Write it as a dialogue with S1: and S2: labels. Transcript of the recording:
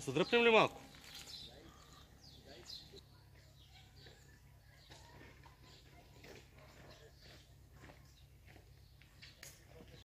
S1: Să dreptăm limacu.